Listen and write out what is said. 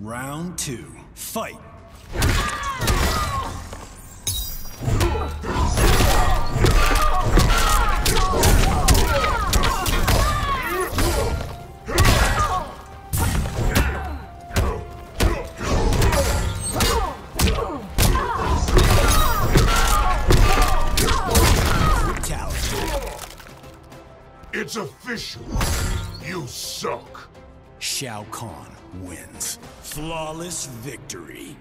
Round two. Fight. It's official. You suck. Shao Kahn wins. Flawless victory.